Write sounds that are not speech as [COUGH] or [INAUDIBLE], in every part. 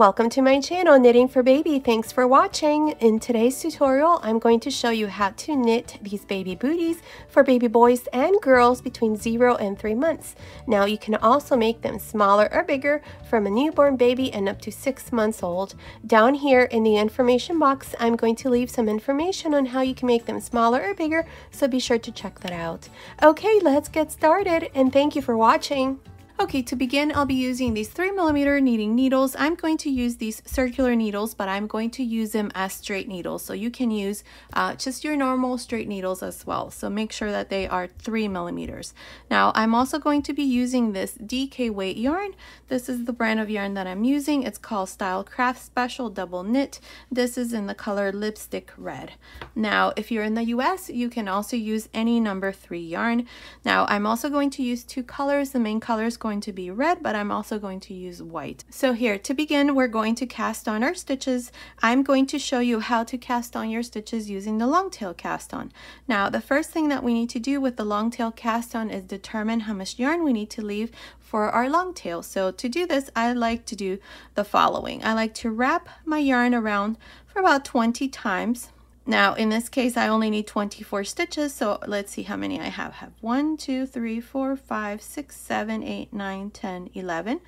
Welcome to my channel, Knitting for Baby. Thanks for watching. In today's tutorial, I'm going to show you how to knit these baby booties for baby boys and girls between 0 and 3 months. Now, you can also make them smaller or bigger from a newborn baby and up to 6 months old. Down here in the information box, I'm going to leave some information on how you can make them smaller or bigger, so be sure to check that out. Okay, let's get started, and thank you for watching. Okay, to begin, I'll be using these 3mm knitting needles. I'm going to use these circular needles, but I'm going to use them as straight needles. So you can use uh, just your normal straight needles as well. So make sure that they are 3mm. Now, I'm also going to be using this DK weight yarn. This is the brand of yarn that I'm using. It's called Stylecraft Special Double Knit. This is in the color Lipstick Red. Now, if you're in the US, you can also use any number 3 yarn. Now, I'm also going to use two colors. The main color is going going to be red, but I'm also going to use white. So here, to begin, we're going to cast on our stitches. I'm going to show you how to cast on your stitches using the long tail cast on. Now, the first thing that we need to do with the long tail cast on is determine how much yarn we need to leave for our long tail. So to do this, I like to do the following. I like to wrap my yarn around for about 20 times. Now, in this case, I only need 24 stitches, so let's see how many I have. I have 1, 2, 3, 4, 5, 6, 7, 8, 9, 10, 11,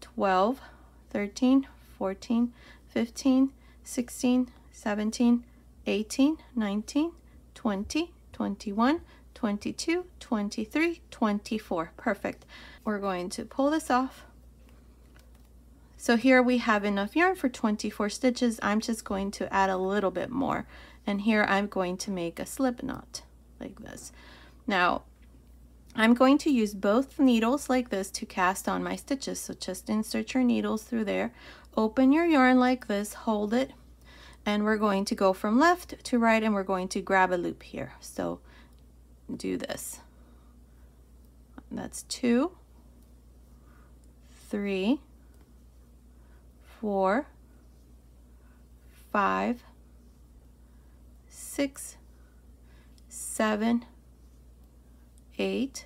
12, 13, 14, 15, 16, 17, 18, 19, 20, 21, 22, 23, 24. Perfect. We're going to pull this off. So here we have enough yarn for 24 stitches. I'm just going to add a little bit more and here I'm going to make a slip knot like this. Now I'm going to use both needles like this to cast on my stitches. So just insert your needles through there. Open your yarn like this hold it and we're going to go from left to right and we're going to grab a loop here. So do this. That's two three four five six, seven, eight,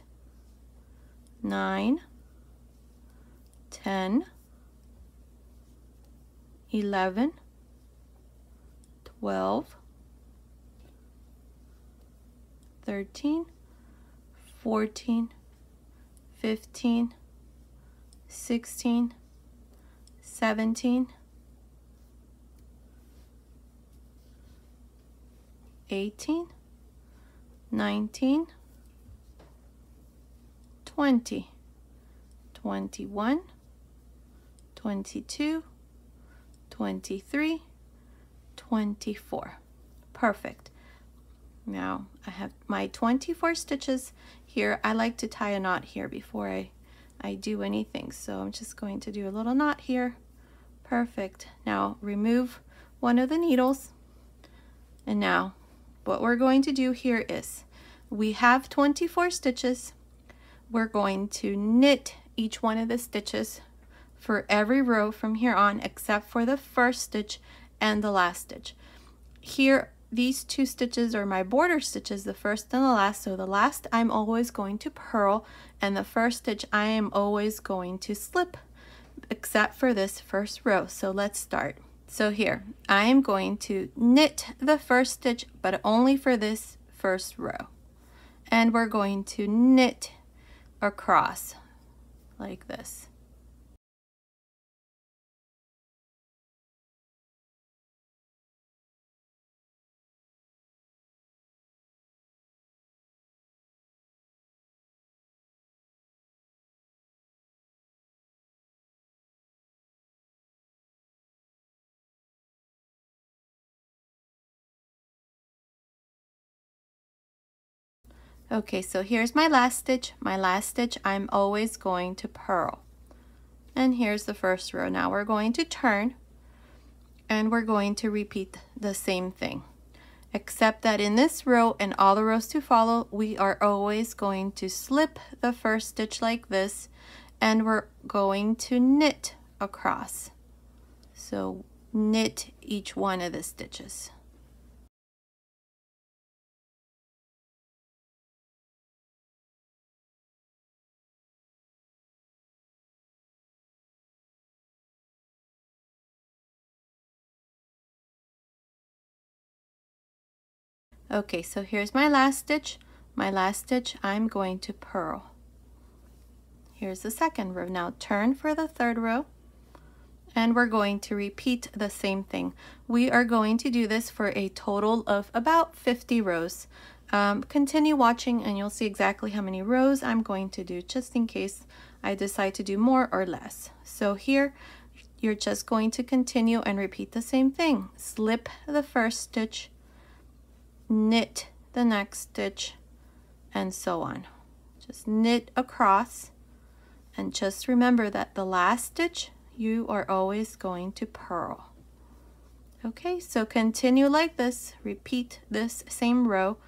nine, ten, eleven, twelve, thirteen, fourteen, fifteen, sixteen, seventeen. 18, 19, 20, 21, 22, 23, 24. Perfect. Now I have my 24 stitches here. I like to tie a knot here before I, I do anything. So I'm just going to do a little knot here. Perfect. Now remove one of the needles. And now what we're going to do here is we have 24 stitches. We're going to knit each one of the stitches for every row from here on except for the first stitch and the last stitch. Here, these two stitches are my border stitches, the first and the last. So the last I'm always going to purl and the first stitch I am always going to slip except for this first row. So let's start. So here, I am going to knit the first stitch, but only for this first row. And we're going to knit across like this. Okay, so here's my last stitch. My last stitch, I'm always going to purl. And here's the first row. Now we're going to turn and we're going to repeat the same thing. Except that in this row and all the rows to follow, we are always going to slip the first stitch like this and we're going to knit across. So knit each one of the stitches. Okay, so here's my last stitch. My last stitch, I'm going to purl. Here's the second row. Now turn for the third row and we're going to repeat the same thing. We are going to do this for a total of about 50 rows. Um, continue watching and you'll see exactly how many rows I'm going to do just in case I decide to do more or less. So here you're just going to continue and repeat the same thing. Slip the first stitch, knit the next stitch, and so on. Just knit across and just remember that the last stitch you are always going to purl. Okay, so continue like this. Repeat this same row.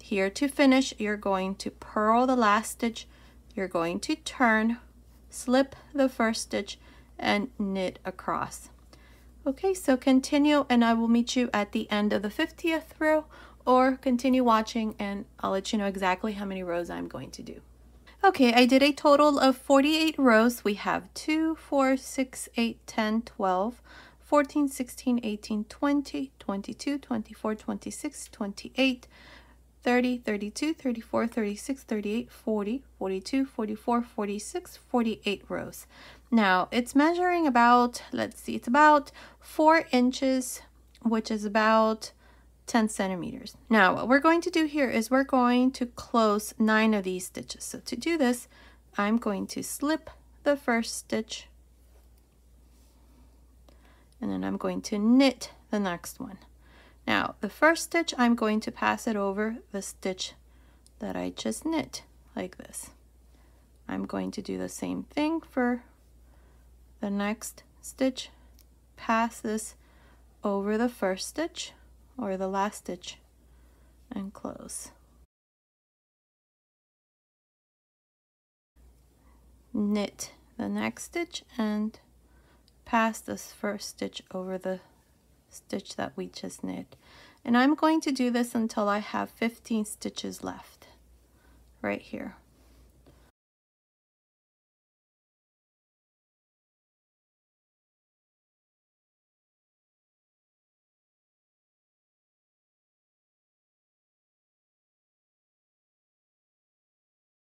Here to finish, you're going to purl the last stitch. You're going to turn, slip the first stitch, and knit across. Okay, so continue and I will meet you at the end of the 50th row or continue watching and I'll let you know exactly how many rows I'm going to do. Okay, I did a total of 48 rows. We have 2, 4, 6, 8, 10, 12, 14, 16, 18, 20, 22, 24, 26, 28, 30, 32, 34, 36, 38, 40, 42, 44, 46, 48 rows. Now, it's measuring about, let's see, it's about 4 inches, which is about 10 centimeters. Now what we're going to do here is we're going to close nine of these stitches. So to do this, I'm going to slip the first stitch and then I'm going to knit the next one. Now the first stitch, I'm going to pass it over the stitch that I just knit like this. I'm going to do the same thing for the next stitch. Pass this over the first stitch or the last stitch and close. Knit the next stitch and pass this first stitch over the stitch that we just knit. And I'm going to do this until I have 15 stitches left right here.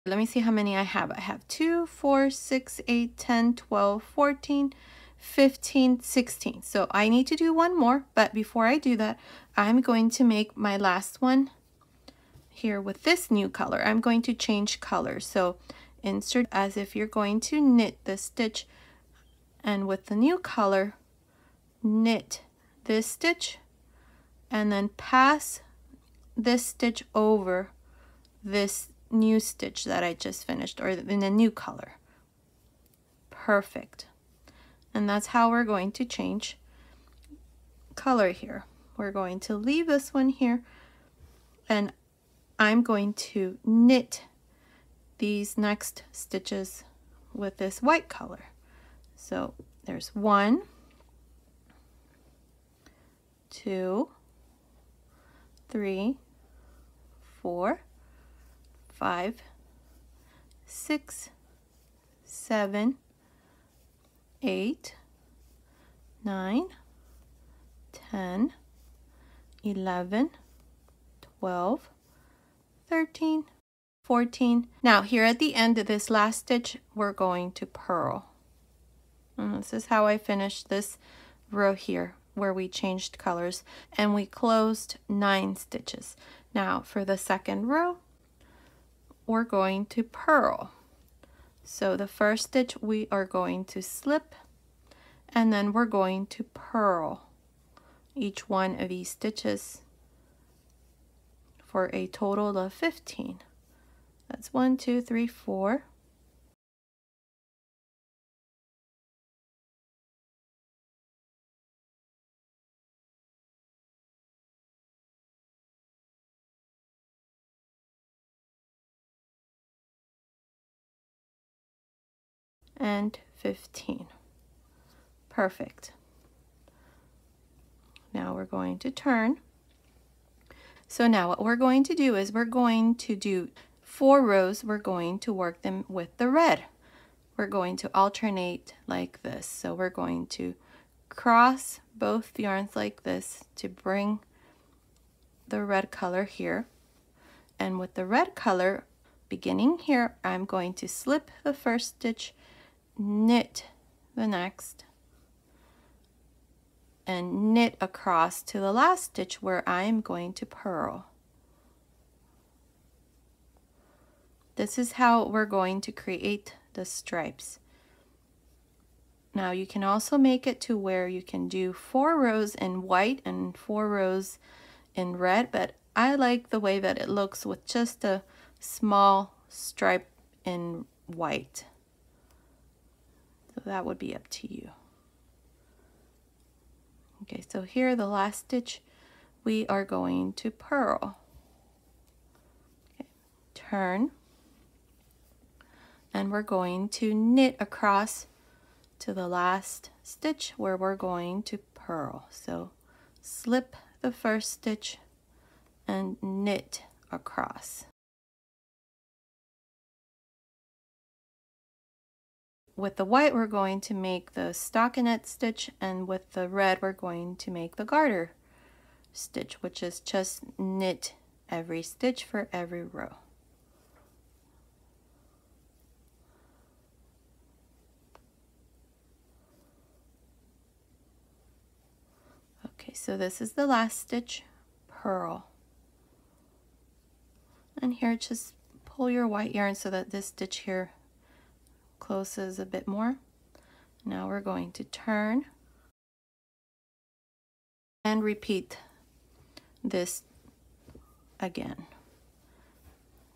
Let me see how many I have. I have 2, 4, 6, 8, 10, 12, 14, 15, 16. So I need to do one more, but before I do that, I'm going to make my last one here with this new color. I'm going to change color. So insert as if you're going to knit the stitch and with the new color, knit this stitch and then pass this stitch over this new stitch that I just finished or in a new color. Perfect. And that's how we're going to change color here. We're going to leave this one here and I'm going to knit these next stitches with this white color. So there's one, two, three, four, five, six, seven, eight, nine, ten, eleven, twelve, thirteen, fourteen. Now here at the end of this last stitch, we're going to purl. And this is how I finished this row here where we changed colors and we closed nine stitches. Now for the second row, we're going to purl. So the first stitch we are going to slip and then we're going to purl each one of these stitches for a total of 15. That's one, two, three, four, and 15. Perfect. Now we're going to turn. So now what we're going to do is we're going to do four rows. We're going to work them with the red. We're going to alternate like this. So we're going to cross both yarns like this to bring the red color here. And with the red color, beginning here, I'm going to slip the first stitch, knit the next, and knit across to the last stitch where I'm going to purl. This is how we're going to create the stripes. Now you can also make it to where you can do four rows in white and four rows in red, but I like the way that it looks with just a small stripe in white. That would be up to you. Okay, so here the last stitch we are going to purl. Okay, turn and we're going to knit across to the last stitch where we're going to purl. So slip the first stitch and knit across. With the white, we're going to make the stockinette stitch, and with the red, we're going to make the garter stitch, which is just knit every stitch for every row. Okay, so this is the last stitch, purl. And here just pull your white yarn so that this stitch here closes a bit more. Now we're going to turn and repeat this again.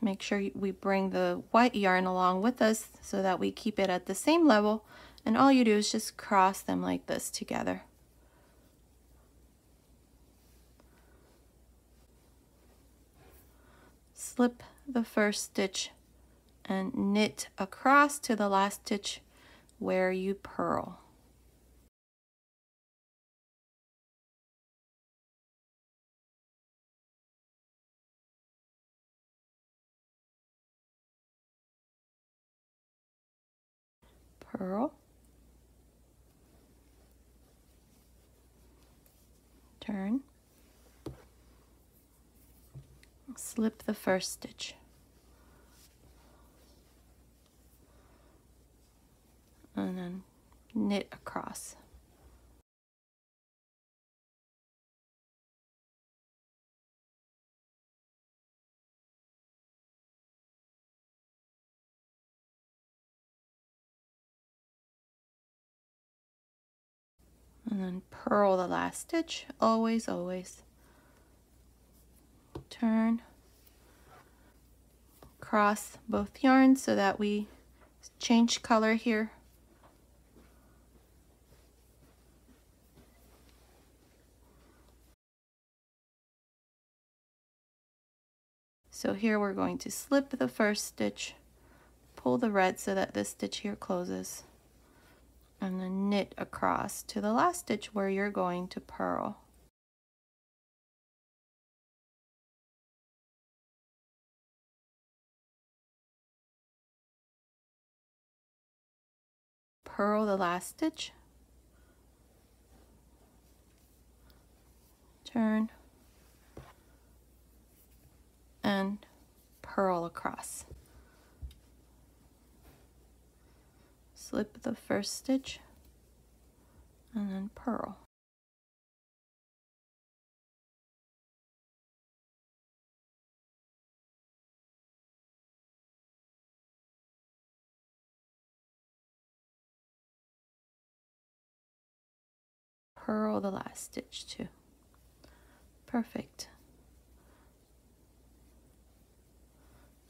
Make sure we bring the white yarn along with us so that we keep it at the same level and all you do is just cross them like this together. slip the first stitch and knit across to the last stitch where you purl. Purl. Turn. slip the first stitch and then knit across and then purl the last stitch always always turn cross both yarns so that we change color here. So here we're going to slip the first stitch, pull the red so that this stitch here closes, and then knit across to the last stitch where you're going to purl. purl the last stitch, turn, and purl across. Slip the first stitch and then purl. purl the last stitch too. Perfect.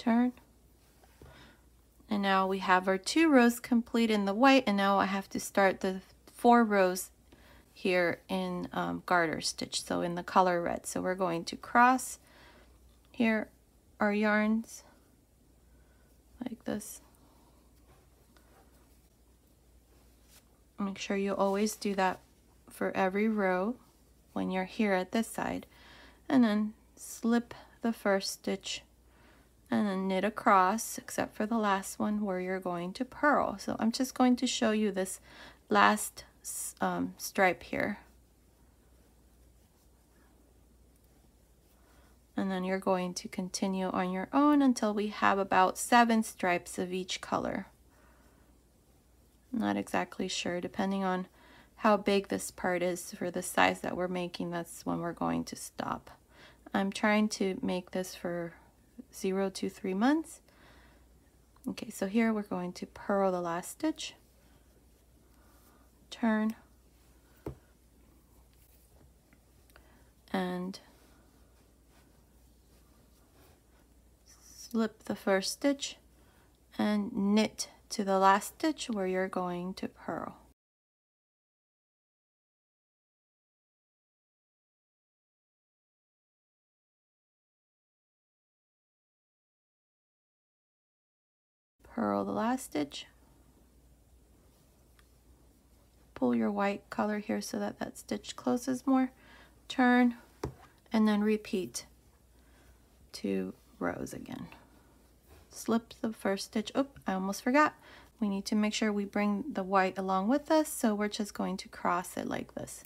Turn. And now we have our two rows complete in the white and now I have to start the four rows here in um, garter stitch, so in the color red. So we're going to cross here our yarns like this. Make sure you always do that for every row when you're here at this side and then slip the first stitch and then knit across except for the last one where you're going to purl so I'm just going to show you this last um, stripe here and then you're going to continue on your own until we have about seven stripes of each color. Not exactly sure, depending on how big this part is for the size that we're making, that's when we're going to stop. I'm trying to make this for zero to three months. Okay, so here we're going to purl the last stitch, turn, and slip the first stitch and knit to the last stitch where you're going to purl. Purl the last stitch. Pull your white color here so that that stitch closes more. Turn and then repeat two rows again slip the first stitch. Oh, I almost forgot. We need to make sure we bring the white along with us, so we're just going to cross it like this.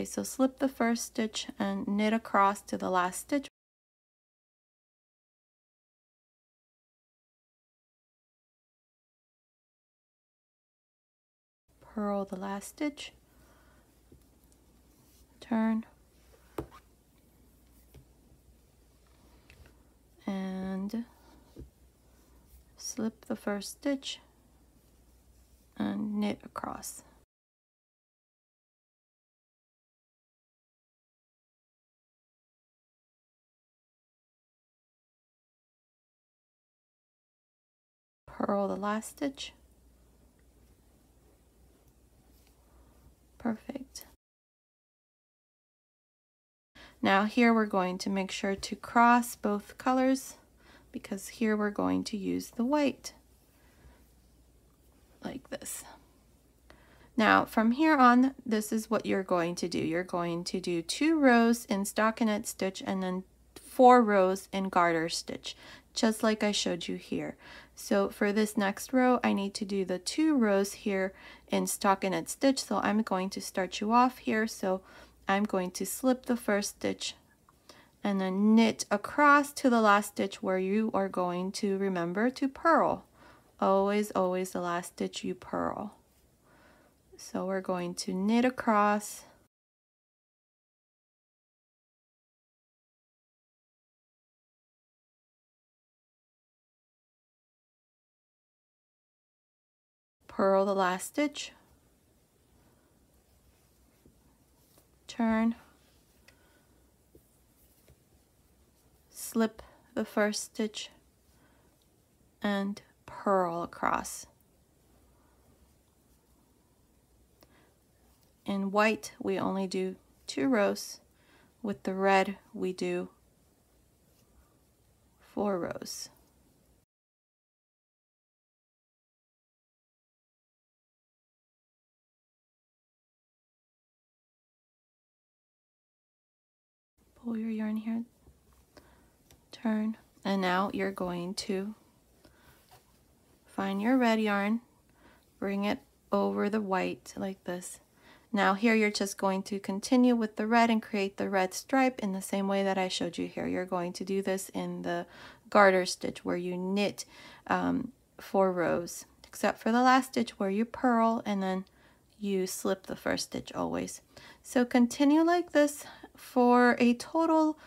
Okay, so slip the first stitch and knit across to the last stitch. purl the last stitch, turn, and slip the first stitch and knit across. Purl the last stitch Perfect. Now here we're going to make sure to cross both colors because here we're going to use the white like this. Now from here on, this is what you're going to do. You're going to do two rows in stockinette stitch and then four rows in garter stitch, just like I showed you here. So for this next row, I need to do the two rows here in stockinette stitch. So I'm going to start you off here. So I'm going to slip the first stitch and then knit across to the last stitch where you are going to remember to purl. Always, always the last stitch you purl. So we're going to knit across purl the last stitch, turn, slip the first stitch, and purl across. In white, we only do two rows. With the red, we do four rows. Pull your yarn here, turn, and now you're going to find your red yarn, bring it over the white like this. Now here you're just going to continue with the red and create the red stripe in the same way that I showed you here. You're going to do this in the garter stitch where you knit um, four rows, except for the last stitch where you purl and then you slip the first stitch always. So continue like this for a total,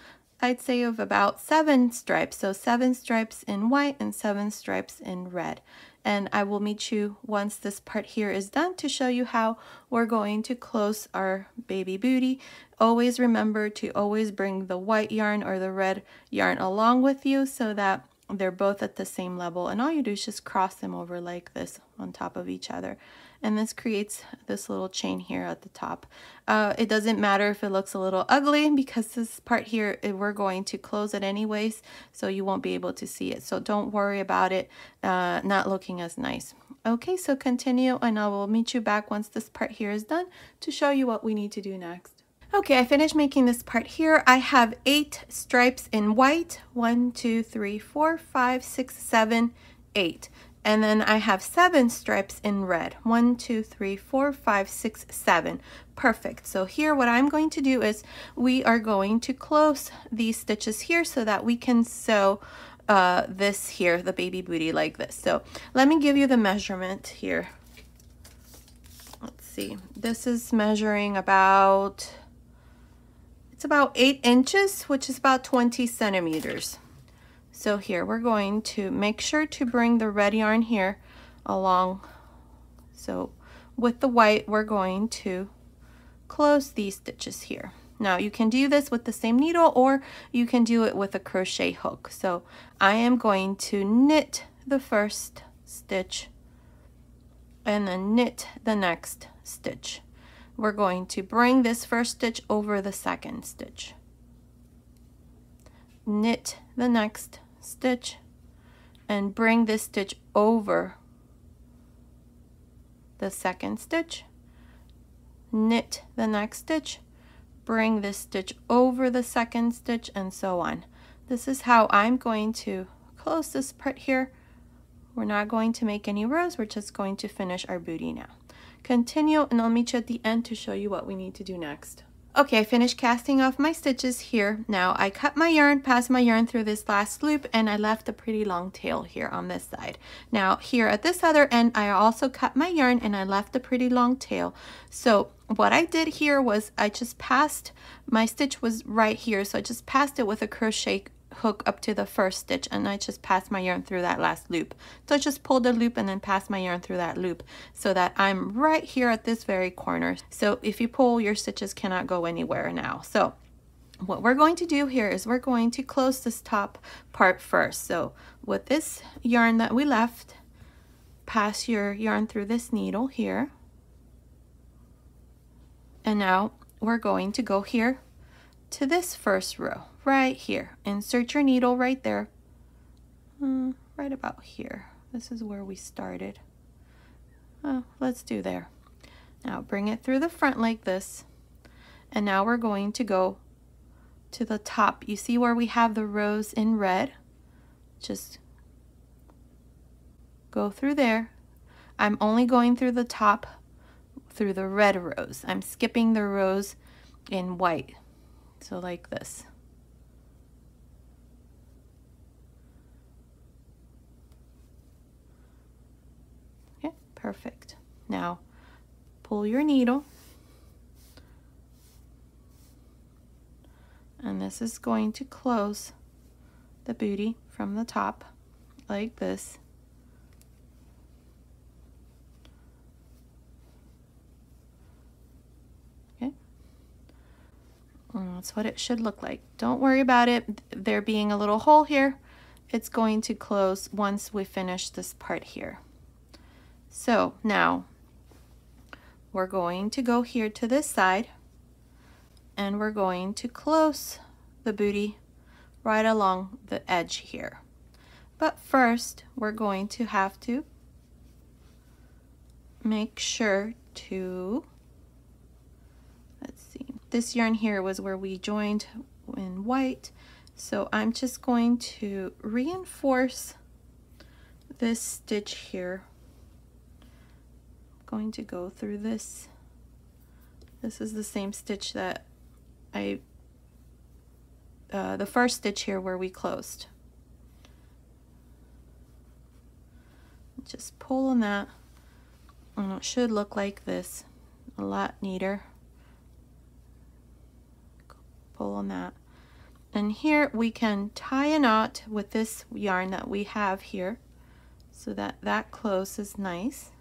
I'd say, of about seven stripes. So seven stripes in white and seven stripes in red. And I will meet you once this part here is done to show you how we're going to close our baby booty. Always remember to always bring the white yarn or the red yarn along with you so that they're both at the same level. And all you do is just cross them over like this on top of each other and this creates this little chain here at the top. Uh, it doesn't matter if it looks a little ugly because this part here, eh, we're going to close it anyways, so you won't be able to see it. So don't worry about it uh, not looking as nice. Okay, so continue and I will meet you back once this part here is done to show you what we need to do next. Okay, I finished making this part here. I have eight stripes in white. One, two, three, four, five, six, seven, eight and then I have seven stripes in red. One, two, three, four, five, six, seven. Perfect. So here what I'm going to do is we are going to close these stitches here so that we can sew uh, this here, the baby booty like this. So let me give you the measurement here. Let's see. This is measuring about, it's about eight inches, which is about 20 centimeters. So here we're going to make sure to bring the red yarn here along. So with the white, we're going to close these stitches here. Now you can do this with the same needle or you can do it with a crochet hook. So I am going to knit the first stitch and then knit the next stitch. We're going to bring this first stitch over the second stitch. Knit the next stitch and bring this stitch over the second stitch. Knit the next stitch bring this stitch over the second stitch and so on. This is how I'm going to close this part here. We're not going to make any rows we're just going to finish our booty now. Continue and I'll meet you at the end to show you what we need to do next Okay, I finished casting off my stitches here. Now I cut my yarn, passed my yarn through this last loop, and I left a pretty long tail here on this side. Now here at this other end, I also cut my yarn and I left a pretty long tail. So what I did here was I just passed, my stitch was right here, so I just passed it with a crochet hook up to the first stitch and I just pass my yarn through that last loop. So I just pull the loop and then pass my yarn through that loop so that I'm right here at this very corner. So if you pull, your stitches cannot go anywhere now. So what we're going to do here is we're going to close this top part first. So with this yarn that we left, pass your yarn through this needle here. And now we're going to go here to this first row right here. Insert your needle right there. Mm, right about here. This is where we started. Oh, let's do there. Now bring it through the front like this. And now we're going to go to the top. You see where we have the rows in red? Just go through there. I'm only going through the top through the red rows. I'm skipping the rows in white. So like this. Perfect. Now pull your needle and this is going to close the booty from the top like this. Okay. And that's what it should look like. Don't worry about it there being a little hole here. It's going to close once we finish this part here. So now we're going to go here to this side and we're going to close the booty right along the edge here. But first we're going to have to make sure to, this yarn here was where we joined in white. So I'm just going to reinforce this stitch here I'm going to go through this. This is the same stitch that I, uh, the first stitch here where we closed. Just pull on that and it should look like this, a lot neater. On that. And here we can tie a knot with this yarn that we have here so that that close is nice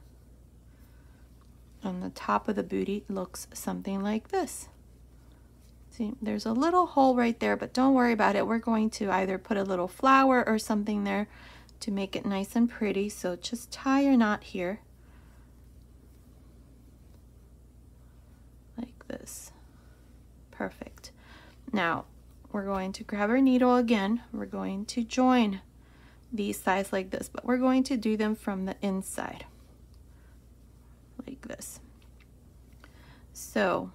And the top of the booty looks something like this. See, there's a little hole right there, but don't worry about it. We're going to either put a little flower or something there to make it nice and pretty. So just tie your knot here. Like this. Perfect. Now, we're going to grab our needle again. We're going to join these sides like this, but we're going to do them from the inside like this. So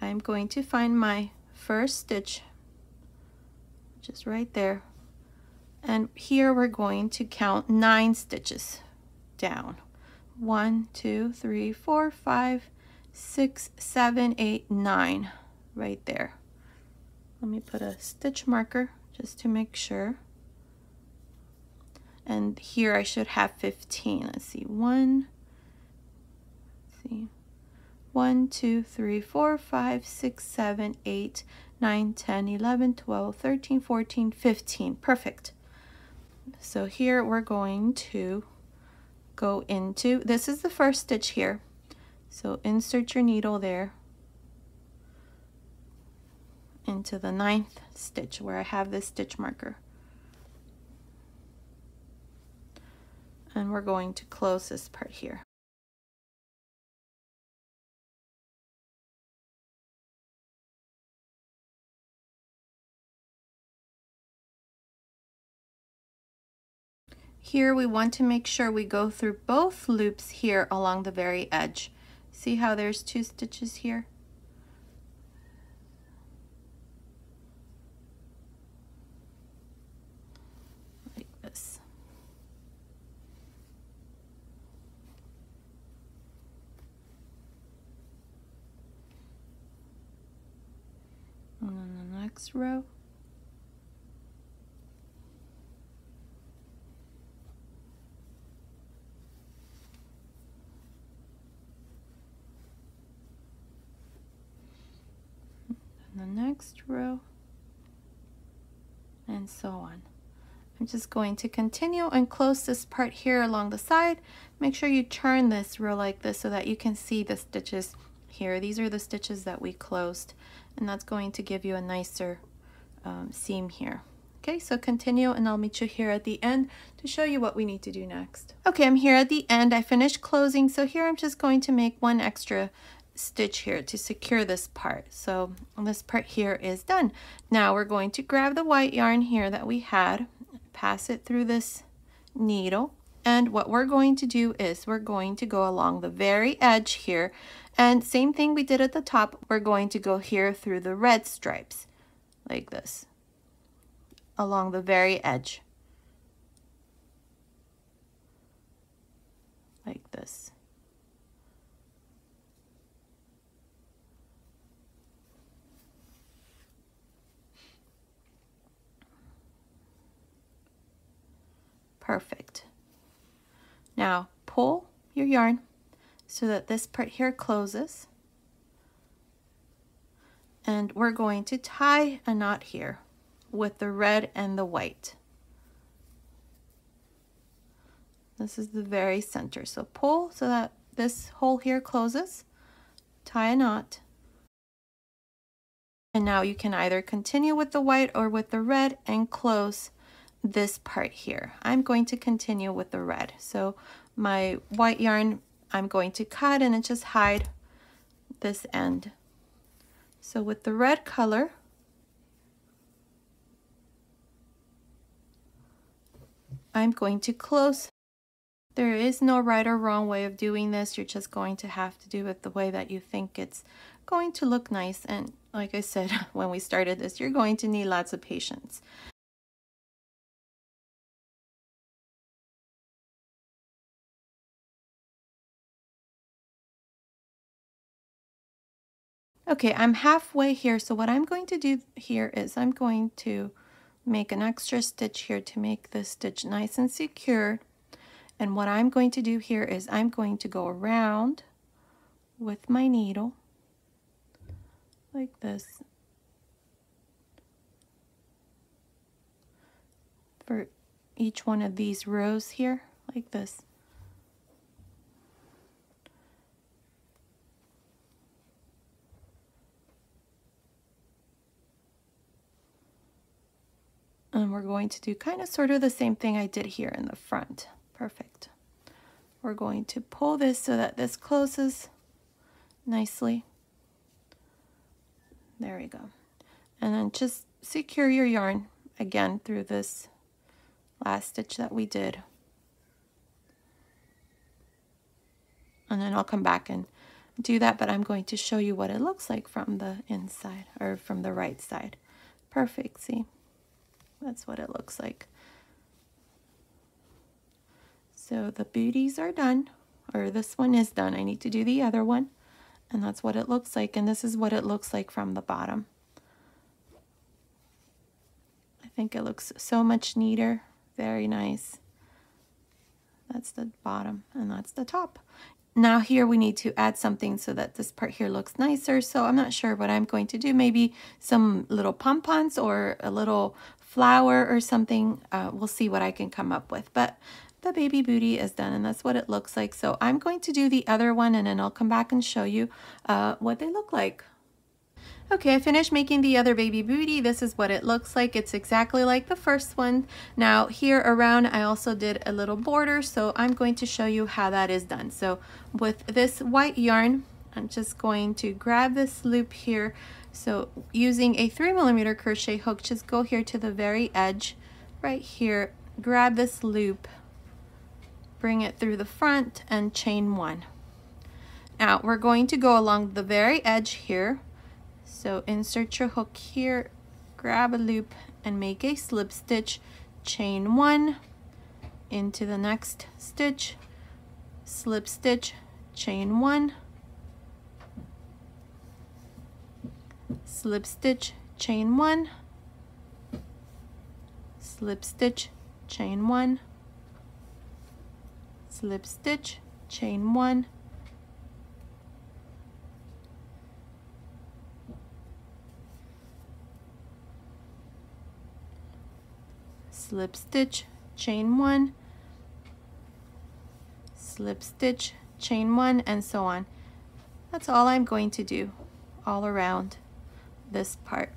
I'm going to find my first stitch just right there And here we're going to count nine stitches down. One, two, three, four, five, six, seven, eight, nine, right there. Let me put a stitch marker just to make sure. And here I should have 15. Let's see, one, let's see, one, two, three, four, five, six, seven, eight, nine, 10, 11, 12, 13, 14, 15. Perfect. So here we're going to go into, this is the first stitch here. So insert your needle there into the ninth stitch where I have this stitch marker. And we're going to close this part here. Here we want to make sure we go through both loops here along the very edge. See how there's two stitches here? Like this. And then the next row. the next row and so on. I'm just going to continue and close this part here along the side. Make sure you turn this row like this so that you can see the stitches here. These are the stitches that we closed and that's going to give you a nicer um, seam here. Okay, so continue and I'll meet you here at the end to show you what we need to do next. Okay, I'm here at the end. I finished closing. So here I'm just going to make one extra stitch here to secure this part. So this part here is done. Now we're going to grab the white yarn here that we had, pass it through this needle. And what we're going to do is we're going to go along the very edge here. And same thing we did at the top, we're going to go here through the red stripes like this along the very edge. Like this. Perfect. Now pull your yarn so that this part here closes. And we're going to tie a knot here with the red and the white. This is the very center. So pull so that this hole here closes, tie a knot. And now you can either continue with the white or with the red and close this part here. I'm going to continue with the red. So my white yarn, I'm going to cut and it just hide this end. So with the red color, I'm going to close. There is no right or wrong way of doing this. You're just going to have to do it the way that you think it's going to look nice. And like I said, [LAUGHS] when we started this, you're going to need lots of patience. Okay, I'm halfway here. So what I'm going to do here is I'm going to make an extra stitch here to make this stitch nice and secure. And what I'm going to do here is I'm going to go around with my needle like this for each one of these rows here like this. And we're going to do kind of sort of the same thing I did here in the front. Perfect. We're going to pull this so that this closes nicely. There we go. And then just secure your yarn again through this last stitch that we did. And then I'll come back and do that, but I'm going to show you what it looks like from the inside or from the right side. Perfect, see? That's what it looks like. So the booties are done, or this one is done. I need to do the other one. And that's what it looks like. And this is what it looks like from the bottom. I think it looks so much neater. Very nice. That's the bottom and that's the top. Now here we need to add something so that this part here looks nicer. So I'm not sure what I'm going to do. Maybe some little pom-poms or a little flower or something. Uh, we'll see what I can come up with. But the baby booty is done and that's what it looks like. So I'm going to do the other one and then I'll come back and show you uh, what they look like. Okay, I finished making the other baby booty. This is what it looks like. It's exactly like the first one. Now here around, I also did a little border, so I'm going to show you how that is done. So with this white yarn, I'm just going to grab this loop here. So using a three millimeter crochet hook, just go here to the very edge, right here, grab this loop, bring it through the front and chain one. Now we're going to go along the very edge here. So insert your hook here, grab a loop and make a slip stitch, chain one into the next stitch, slip stitch, chain one, slip stitch, chain one, slip stitch, chain one, slip stitch, chain one, slip stitch chain one. Slip stitch chain one and so on. That's all I'm going to do all around this part.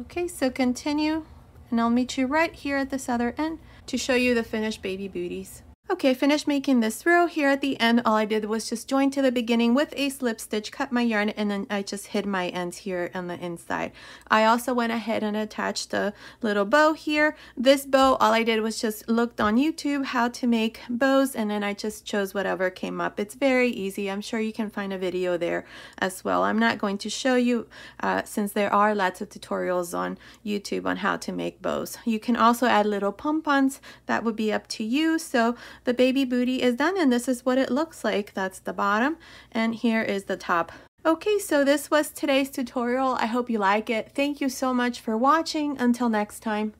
Okay so continue and I'll meet you right here at this other end to show you the finished baby booties Okay, finished making this row here at the end. All I did was just join to the beginning with a slip stitch, cut my yarn, and then I just hid my ends here on the inside. I also went ahead and attached a little bow here. This bow, all I did was just looked on YouTube how to make bows, and then I just chose whatever came up. It's very easy. I'm sure you can find a video there as well. I'm not going to show you uh, since there are lots of tutorials on YouTube on how to make bows. You can also add little pom-poms. That would be up to you. So the baby booty is done and this is what it looks like. That's the bottom and here is the top. Okay, so this was today's tutorial. I hope you like it. Thank you so much for watching. Until next time.